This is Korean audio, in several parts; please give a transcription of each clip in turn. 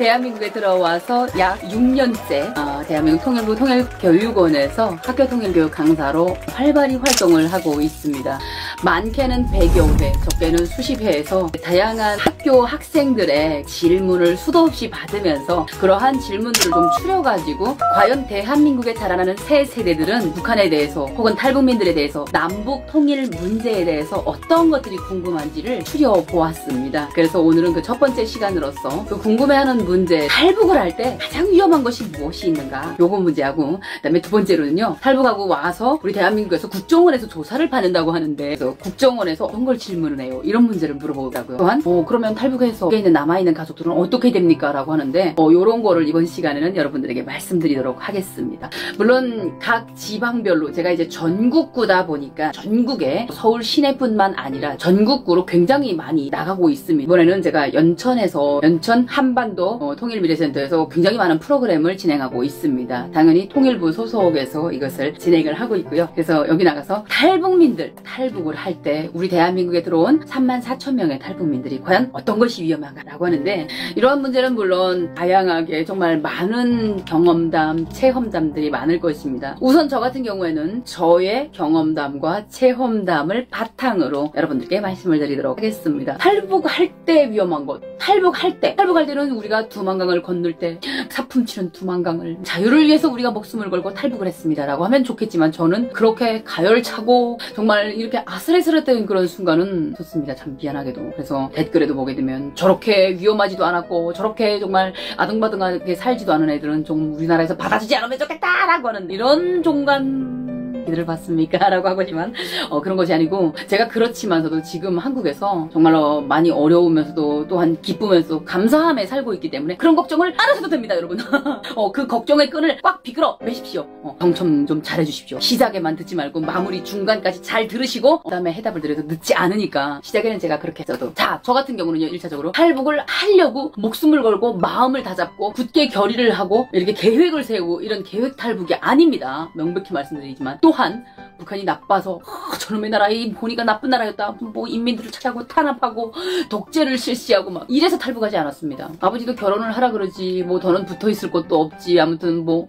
대한민국에 들어와서 약 6년째 어, 대한민국 통일부 통일교육원에서 학교 통일교육 강사로 활발히 활동을 하고 있습니다. 많게는 100여 회, 적게는 수십 회에서 다양한 학교 학생들의 질문을 수도 없이 받으면서 그러한 질문들을 좀 추려가지고 과연 대한민국에 자라나는 새 세대들은 북한에 대해서 혹은 탈북민들에 대해서 남북 통일 문제에 대해서 어떤 것들이 궁금한지를 추려보았습니다. 그래서 오늘은 그 첫 번째 시간으로서 그 궁금해하는 문제 탈북을 할 때 가장 위험한 것이 무엇이 있는가? 요거 문제하고 그 다음에 두 번째로는요 탈북하고 와서 우리 대한민국에서 국정원에서 조사를 받는다고 하는데 국정원에서 어떤 걸 질문을 해요? 이런 문제를 물어보더라고요. 또한 어 그러면 탈북해서 있는 남아있는 가족들은 어떻게 됩니까? 라고 하는데 어 요런 거를 이번 시간에는 여러분들에게 말씀드리도록 하겠습니다. 물론 각 지방별로 제가 이제 전국구다 보니까 전국에 서울 시내뿐만 아니라 전국구로 굉장히 많이 나가고 있습니다. 이번에는 제가 연천에서 연천 한반도 어, 통일미래센터에서 굉장히 많은 프로그램을 진행하고 있습니다. 당연히 통일부 소속에서 이것을 진행을 하고 있고요. 그래서 여기 나가서 탈북민들 탈북을 할 때 우리 대한민국에 들어온 3만 4천 명의 탈북민들이 과연 어떤 것이 위험한가라고 하는데 이러한 문제는 물론 다양하게 정말 많은 경험담, 체험담들이 많을 것입니다. 우선 저 같은 경우에는 저의 경험담과 체험담을 바탕으로 여러분들께 말씀을 드리도록 하겠습니다. 탈북할 때 위험한 것, 탈북할 때, 탈북할 때는 우리가 두만강을 건널 때 사품 치는 두만강을 자유를 위해서 우리가 목숨을 걸고 탈북을 했습니다라고 하면 좋겠지만 저는 그렇게 가열차고 정말 이렇게 아슬아슬했던 그런 순간은 좋습니다. 참 미안하게도. 그래서 댓글에도 보게 되면 저렇게 위험하지도 않았고 저렇게 정말 아등바등하게 살지도 않은 애들은 좀 우리나라에서 받아주지 않으면 좋겠다라고 하는 이런 종간 기들을 봤습니까? 라고 하거지만 어, 그런 것이 아니고 제가 그렇지만서도 지금 한국에서 정말로 많이 어려우면서도 또한 기쁘면서 감사함에 살고 있기 때문에 그런 걱정을 안 하셔도 됩니다 여러분. 어, 그 걱정의 끈을 꽉 비끌어 매십시오. 어, 경청 좀 잘해주십시오. 시작에만 듣지 말고 마무리 중간까지 잘 들으시고 그 다음에 해답을 드려도 늦지 않으니까 시작에는 제가 그렇게 했어도. 자 저 같은 경우는요 1차적으로 탈북을 하려고 목숨을 걸고 마음을 다잡고 굳게 결의를 하고 이렇게 계획을 세우고 이런 계획 탈북이 아닙니다. 명백히 말씀드리지만 또한 북한이 나빠서 어, 저놈의 나라 이 보니까 나쁜 나라였다. 뭐 인민들을 찾아고 탄압하고 독재를 실시하고 막 이래서 탈북하지 않았습니다. 아버지도 결혼을 하라 그러지 뭐 더는 붙어있을 것도 없지 아무튼 뭐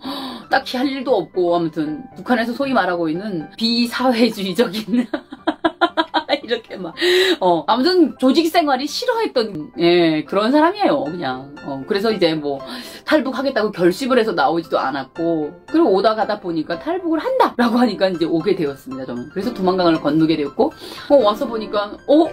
딱히 할 일도 없고 아무튼 북한에서 소위 말하고 있는 비사회주의적인 이렇게 막, 어, 아무튼 조직 생활이 싫어했던, 예, 그런 사람이에요, 그냥. 어, 그래서 이제 뭐, 탈북하겠다고 결심을 해서 나오지도 않았고, 그리고 오다 가다 보니까 탈북을 한다! 라고 하니까 이제 오게 되었습니다, 저는. 그래서 두만강을 건너게 되었고, 어, 와서 보니까, 어?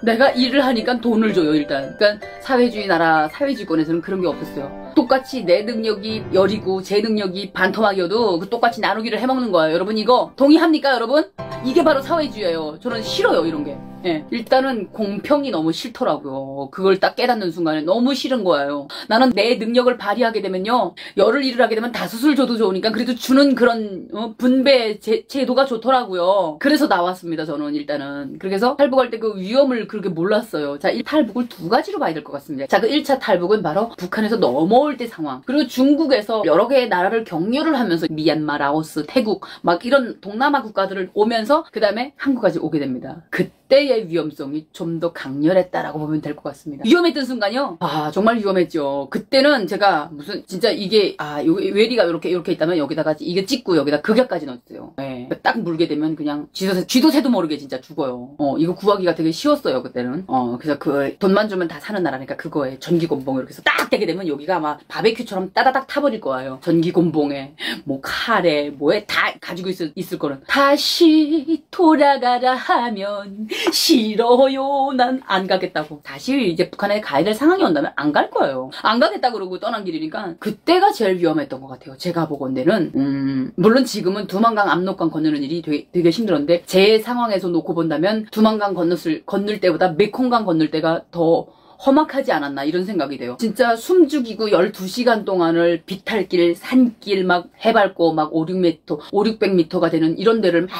내가 일을 하니까 돈을 줘요, 일단. 그러니까 사회주의 나라, 사회주의권에서는 그런 게 없었어요. 똑같이 내 능력이 열이고 제 능력이 반토막이어도 그 똑같이 나누기를 해먹는 거예요. 여러분 이거 동의합니까, 여러분? 이게 바로 사회주의예요. 저는 싫어요, 이런 게. 예. 일단은 공평이 너무 싫더라고요. 그걸 딱 깨닫는 순간에 너무 싫은 거예요. 나는 내 능력을 발휘하게 되면요. 열을 일을 하게 되면 다수술 줘도 좋으니까 그래도 주는 그런 어, 분배 제, 제도가 좋더라고요. 그래서 나왔습니다, 저는 일단은. 그래서 탈북할 때 그 위험을 그렇게 몰랐어요. 자, 이 탈북을 두 가지로 봐야 될 것 같습니다. 자, 그 1차 탈북은 바로 북한에서 넘어올 때 상황. 그리고 중국에서 여러 개의 나라를 격려를 하면서 미얀마, 라오스, 태국 막 이런 동남아 국가들을 오면서 그 다음에 한국까지 오게 됩니다. 그 때의 위험성이 좀 더 강렬했다라고 보면 될 것 같습니다. 위험했던 순간이요? 아, 정말 위험했죠. 그때는 제가 무슨 진짜 이게 아, 여기 외리가 이렇게 이렇게 있다면 여기다가 이게 찍고 여기다 극약까지 넣었어요. 네. 딱 물게 되면 그냥 쥐도, 쥐도 새도 모르게 진짜 죽어요. 어, 이거 구하기가 되게 쉬웠어요, 그때는. 어, 그래서 그 돈만 주면 다 사는 나라니까 그거에 전기곤봉 이렇게 해서 딱 되게 되면 여기가 막 바베큐처럼 따다닥 타버릴 거예요. 전기곤봉에 뭐 칼에 뭐에 다 가지고 있을, 있을 거는 다시 돌아가라 하면 싫어요. 난 안 가겠다고. 다시 이제 북한에 가야 될 상황이 온다면 안 갈 거예요. 안 가겠다 그러고 떠난 길이니까 그때가 제일 위험했던 것 같아요. 제가 보건대는 음, 물론 지금은 두만강 압록강 건너는 일이 되게, 되게 힘들었는데 제 상황에서 놓고 본다면 두만강 건넜을 건널 때보다 메콩강 건널 때가 더 험악하지 않았나 이런 생각이 돼요. 진짜 숨죽이고 12시간 동안을 비탈길, 산길 막 해밟고 막 5, 6m, 5, 600m가 되는 이런 데를 막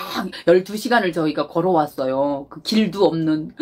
12시간을 저희가 걸어왔어요. 그 길도 없는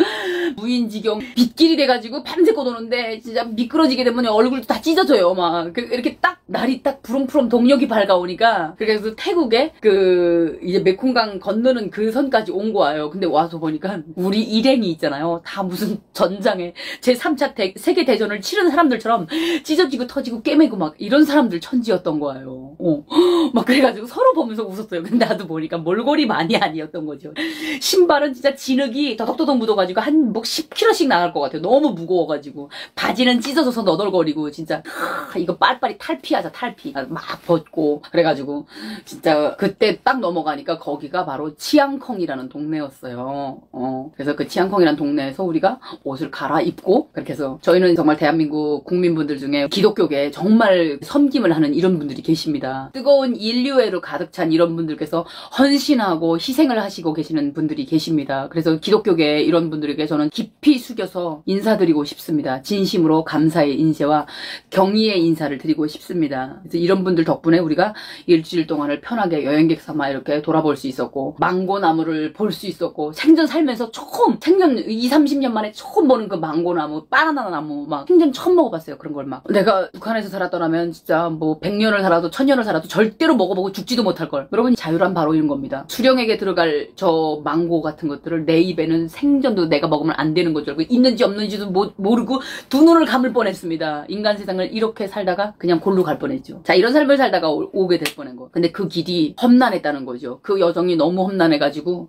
무인지경 빗길이 돼가지고 밤새고 노는데 진짜 미끄러지게 되면 얼굴도 다 찢어져요 막. 그- 이렇게 딱 날이 딱 푸름푸름 동력이 밝아오니까 그래서 태국에 그 이제 메콩강 건너는 그 선까지 온 거예요. 근데 와서 보니까 우리 일행이 있잖아요. 다 무슨 전장에 제 3차 대, 세계 대전을 치른 사람들처럼 찢어지고 터지고 깨매고 막 이런 사람들 천지였던 거예요. 어. 막 그래가지고 서로 보면서 웃었어요. 근데 나도 보니까 몰골이 많이 아니었던 거죠. 신발은 진짜 진흙이 더덕더덕 묻어가지고 한뭐 10kg씩 나갈 것 같아요. 너무 무거워가지고. 바지는 찢어져서 너덜거리고, 진짜, 하, 이거 빨리빨리 탈피하자, 탈피. 막 벗고. 그래가지고, 진짜, 그때 딱 넘어가니까 거기가 바로 치앙콩이라는 동네였어요. 어. 그래서 그 치앙콩이라는 동네에서 우리가 옷을 갈아입고, 그렇게 해서 저희는 정말 대한민국 국민분들 중에 기독교계 정말 섬김을 하는 이런 분들이 계십니다. 뜨거운 인류애로 가득 찬 이런 분들께서 헌신하고 희생을 하시고 계시는 분들이 계십니다. 그래서 기독교계 이런 분들에게 저는 깊이 숙여서 인사드리고 싶습니다. 진심으로 감사의 인사와 경의의 인사를 드리고 싶습니다. 그래서 이런 분들 덕분에 우리가 일주일 동안을 편하게 여행객 삼아 이렇게 돌아볼 수 있었고 망고나무를 볼 수 있었고 생전 살면서 처음 생전 2, 30년 만에 처음 보는 그 망고나무, 바나나 나무 막 생전 처음 먹어봤어요. 그런 걸 막 내가 북한에서 살았더라면 진짜 뭐 100년을 살아도 1000년을 살아도 절대로 먹어보고 죽지도 못할 걸. 여러분 자유란 바로 이런 겁니다. 수령에게 들어갈 저 망고 같은 것들을 내 입에는 생전도 내가 먹으면 안 되는 알고 있는지 없는지도 모, 모르고 두 눈을 감을 뻔했습니다. 인간 세상을 이렇게 살다가 그냥 골로 갈 뻔했죠. 자 이런 삶을 살다가 오, 오게 될 뻔한 거. 근데 그 길이 험난했다는 거죠. 그 여정이 너무 험난해가지고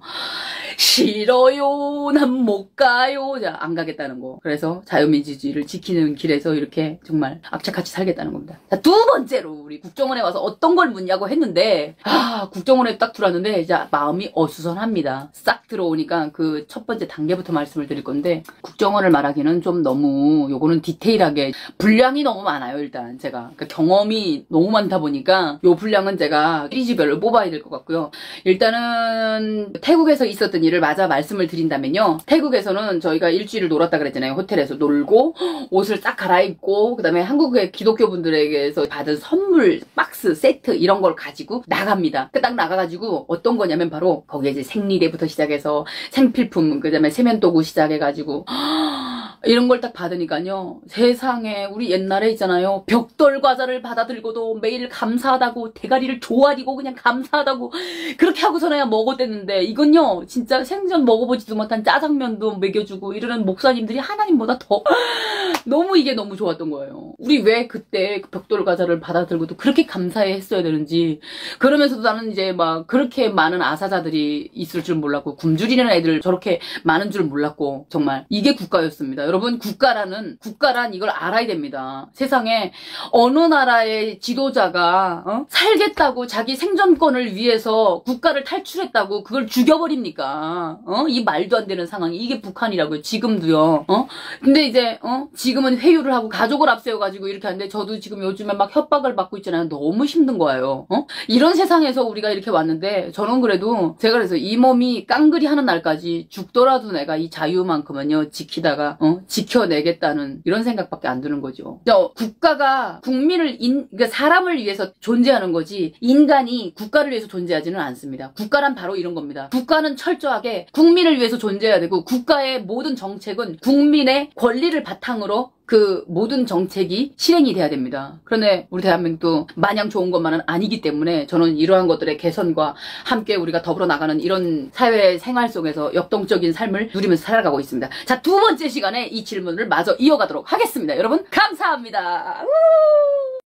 싫어요 난 못 가요 자 안 가겠다는 거. 그래서 자유민주주의를 지키는 길에서 이렇게 정말 악착같이 살겠다는 겁니다. 자 두 번째로 우리 국정원에 와서 어떤 걸 묻냐고 했는데 아 국정원에 딱 들어왔는데 이제 마음이 어수선합니다. 싹 들어오니까 그 첫 번째 단계부터 말씀을 드릴 건데 국정원을 말하기는 좀 너무 요거는 디테일하게 분량이 너무 많아요 일단 제가 그러니까 경험이 너무 많다 보니까 요 분량은 제가 시리즈별로 뽑아야 될 것 같고요. 일단은 태국에서 있었던 일을 마저 말씀을 드린다면요. 태국에서는 저희가 일주일을 놀았다 그랬잖아요. 호텔에서 놀고 옷을 싹 갈아입고 그 다음에 한국의 기독교 분들에게서 받은 선물 박스 세트 이런 걸 가지고 나갑니다. 그딱 나가가지고 어떤 거냐면 바로 거기에 이제 생리대부터 시작해서 생필품 그 다음에 세면도구 시작 해가지고 이런 걸 딱 받으니까요. 세상에 우리 옛날에 있잖아요. 벽돌 과자를 받아들고도 매일 감사하다고 대가리를 조아리고 그냥 감사하다고 그렇게 하고서나야 먹어댔는데 이건요. 진짜 생전 먹어보지도 못한 짜장면도 먹여주고 이러는 목사님들이 하나님보다 더 너무 이게 너무 좋았던 거예요. 우리 왜 그때 그 벽돌 과자를 받아들고도 그렇게 감사해 했어야 되는지 그러면서도 나는 이제 막 그렇게 많은 아사자들이 있을 줄 몰랐고 굶주리는 애들 저렇게 많은 줄 몰랐고 정말 이게 국가였습니다. 여러분 국가라는 국가란 이걸 알아야 됩니다. 세상에 어느 나라의 지도자가 어? 살겠다고 자기 생존권을 위해서 국가를 탈출했다고 그걸 죽여버립니까? 어? 이 말도 안 되는 상황이 이게 북한이라고요. 지금도요. 어? 근데 이제 어? 지금은 회유를 하고 가족을 앞세워가지고 이렇게 하는데 저도 지금 요즘에 막 협박을 받고 있잖아요. 너무 힘든 거예요. 어? 이런 세상에서 우리가 이렇게 왔는데 저는 그래도 제가 그래서 이 몸이 깡그리 하는 날까지 죽더라도 내가 이 자유만큼은요 지키다가 어? 지켜내겠다는 이런 생각밖에 안 드는 거죠. 저 국가가 국민을 인 그러니까 사람을 위해서 존재하는 거지 인간이 국가를 위해서 존재하지는 않습니다. 국가란 바로 이런 겁니다. 국가는 철저하게 국민을 위해서 존재해야 되고 국가의 모든 정책은 국민의 권리를 바탕으로 그 모든 정책이 실행이 돼야 됩니다. 그런데 우리 대한민국도 마냥 좋은 것만은 아니기 때문에 저는 이러한 것들의 개선과 함께 우리가 더불어 나가는 이런 사회 생활 속에서 역동적인 삶을 누리면서 살아가고 있습니다. 자, 두 번째 시간에 이 질문을 마저 이어가도록 하겠습니다. 여러분, 감사합니다. 우!